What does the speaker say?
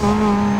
Oh.